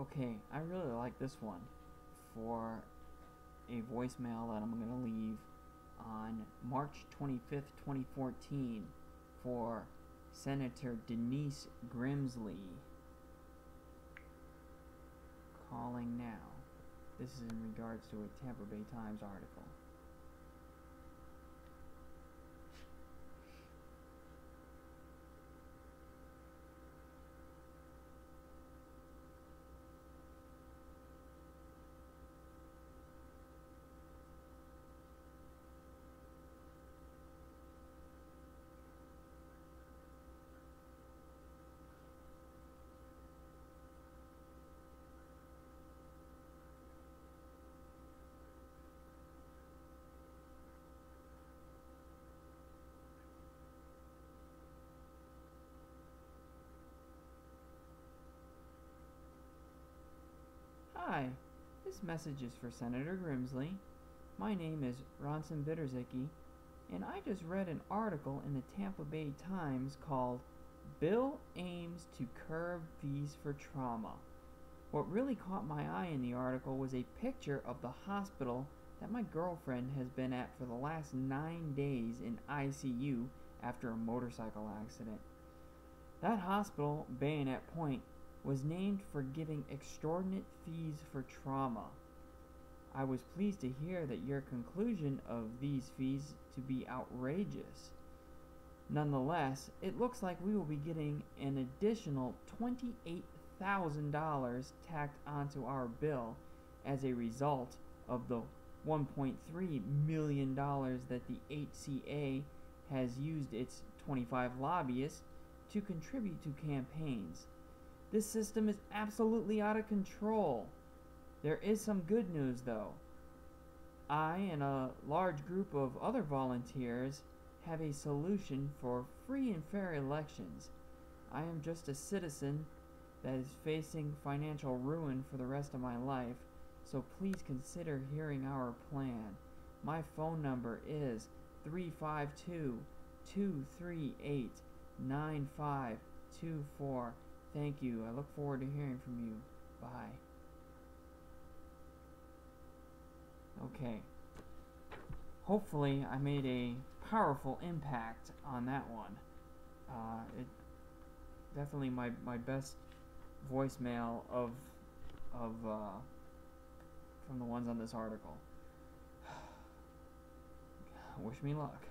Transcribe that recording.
Okay, I really like this one for a voicemail that I'm going to leave on March 25th, 2014 for Senator Denise Grimsley. Calling now. This is in regards to a Tampa Bay Times article. Hi, this message is for Senator Grimsley. My name is Ronson Biedrzycki, and I just read an article in the Tampa Bay Times called Bill Aims to Curb Fees for Trauma. What really caught my eye in the article was a picture of the hospital that my girlfriend has been at for the last nine days in ICU after a motorcycle accident. That hospital, Bayonet Point, was named for giving extraordinary fees for trauma. I was pleased to hear that your conclusion of these fees to be outrageous. Nonetheless, it looks like we will be getting an additional $28,000 tacked onto our bill as a result of the $1.3 million that the HCA has used its 25 lobbyists to contribute to campaigns. This system is absolutely out of control. There is some good news though. I and a large group of other volunteers have a solution for free and fair elections. I am just a citizen that is facing financial ruin for the rest of my life, so please consider hearing our plan. My phone number is 352 238 9524. Thank you. I look forward to hearing from you. Bye. Okay. Hopefully, I made a powerful impact on that one. Uh, it definitely my my best voicemail of of uh, from the ones on this article. Wish me luck.